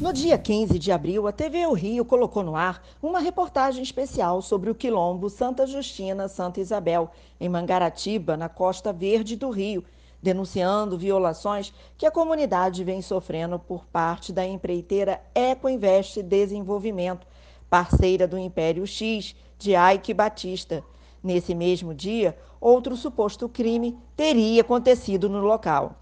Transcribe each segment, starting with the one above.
No dia 15 de abril, a TV O Rio colocou no ar uma reportagem especial sobre o quilombo Santa Justina Santa Isabel, em Mangaratiba, na Costa Verde do Rio, denunciando violações que a comunidade vem sofrendo por parte da empreiteira Ecoinvest Desenvolvimento, parceira do Império X, de Ike Batista. Nesse mesmo dia, outro suposto crime teria acontecido no local.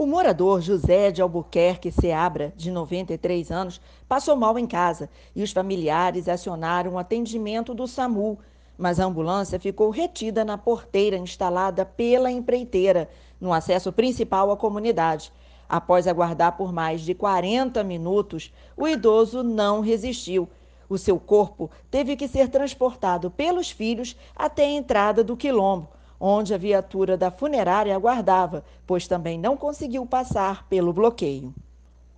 O morador José de Albuquerque Seabra, de 93 anos, passou mal em casa e os familiares acionaram o atendimento do SAMU, mas a ambulância ficou retida na porteira instalada pela empreiteira, no acesso principal à comunidade. Após aguardar por mais de 40 minutos, o idoso não resistiu. O seu corpo teve que ser transportado pelos filhos até a entrada do quilombo onde a viatura da funerária aguardava, pois também não conseguiu passar pelo bloqueio.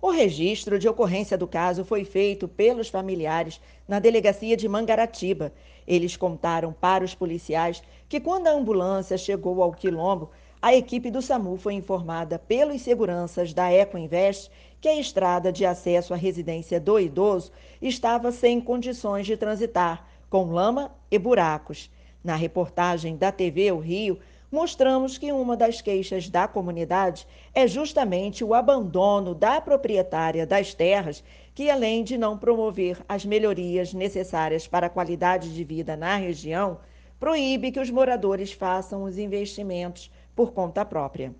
O registro de ocorrência do caso foi feito pelos familiares na delegacia de Mangaratiba. Eles contaram para os policiais que, quando a ambulância chegou ao quilombo, a equipe do SAMU foi informada pelos seguranças da Ecoinvest que a estrada de acesso à residência do idoso estava sem condições de transitar, com lama e buracos. Na reportagem da TV O Rio, mostramos que uma das queixas da comunidade é justamente o abandono da proprietária das terras, que além de não promover as melhorias necessárias para a qualidade de vida na região, proíbe que os moradores façam os investimentos por conta própria.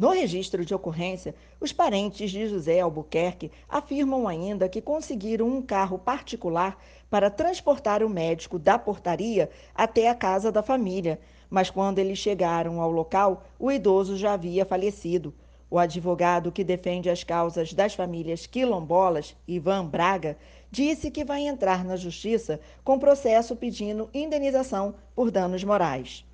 No registro de ocorrência, os parentes de José Albuquerque afirmam ainda que conseguiram um carro particular para transportar o médico da portaria até a casa da família, mas quando eles chegaram ao local, o idoso já havia falecido. O advogado que defende as causas das famílias quilombolas, Ivan Braga, disse que vai entrar na justiça com processo pedindo indenização por danos morais.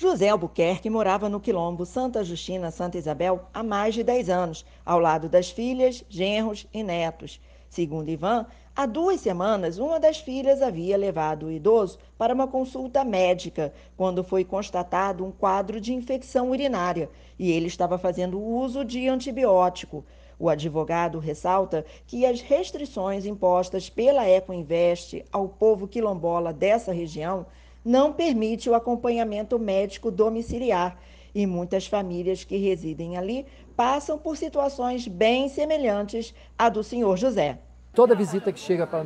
José Albuquerque morava no quilombo Santa Justina Santa Isabel há mais de 10 anos, ao lado das filhas, genros e netos. Segundo Ivan, há duas semanas, uma das filhas havia levado o idoso para uma consulta médica, quando foi constatado um quadro de infecção urinária e ele estava fazendo uso de antibiótico. O advogado ressalta que as restrições impostas pela Ecoinvest ao povo quilombola dessa região não permite o acompanhamento médico domiciliar e muitas famílias que residem ali passam por situações bem semelhantes à do senhor José. Toda visita que chega para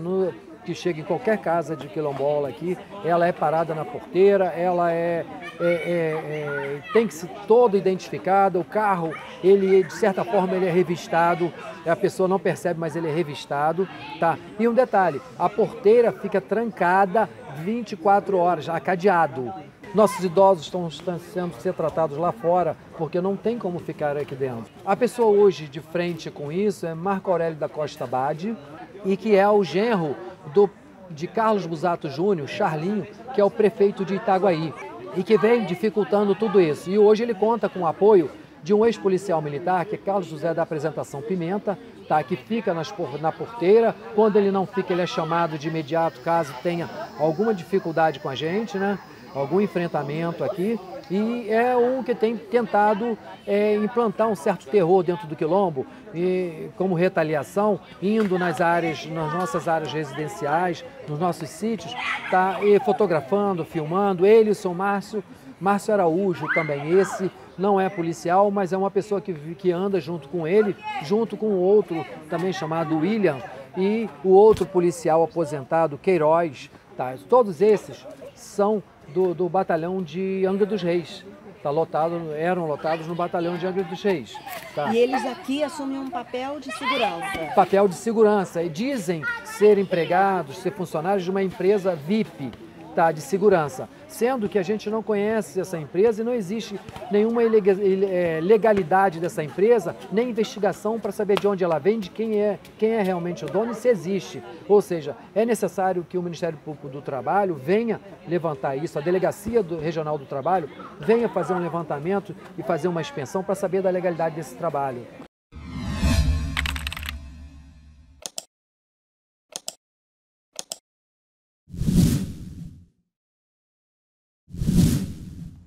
que chega em qualquer casa de quilombola aqui, ela é parada na porteira, ela é, é, é, é, tem que ser toda identificada, o carro, ele de certa forma ele é revistado, a pessoa não percebe, mas ele é revistado, tá? E um detalhe, a porteira fica trancada 24 horas, acadeado. Nossos idosos estão, estão sendo ser tratados lá fora porque não tem como ficar aqui dentro. A pessoa hoje de frente com isso é Marco Aurélio da Costa Bade e que é o genro do, de Carlos Busato Júnior, Charlinho, que é o prefeito de Itaguaí e que vem dificultando tudo isso. E hoje ele conta com o apoio de um ex-policial militar, que é Carlos José da Apresentação Pimenta, tá, que fica nas, na porteira. Quando ele não fica, ele é chamado de imediato, caso tenha alguma dificuldade com a gente, né? algum enfrentamento aqui. E é um que tem tentado é, implantar um certo terror dentro do quilombo, e, como retaliação, indo nas áreas, nas nossas áreas residenciais, nos nossos sítios, tá, e fotografando, filmando. Ele, o São Márcio, Márcio Araújo também, esse não é policial, mas é uma pessoa que, que anda junto com ele, junto com outro também chamado William, e o outro policial aposentado, Queiroz. Tá? Todos esses são do, do batalhão de Angra dos Reis. Tá lotado, eram lotados no batalhão de Angra dos Reis. Tá? E eles aqui assumem um papel de segurança. Papel de segurança. E dizem ser empregados, ser funcionários de uma empresa VIP tá, de segurança, sendo que a gente não conhece essa empresa e não existe nenhuma é, legalidade dessa empresa, nem investigação para saber de onde ela vem, de quem é, quem é realmente o dono e se existe. Ou seja, é necessário que o Ministério Público do Trabalho venha levantar isso, a Delegacia do, Regional do Trabalho venha fazer um levantamento e fazer uma expensão para saber da legalidade desse trabalho.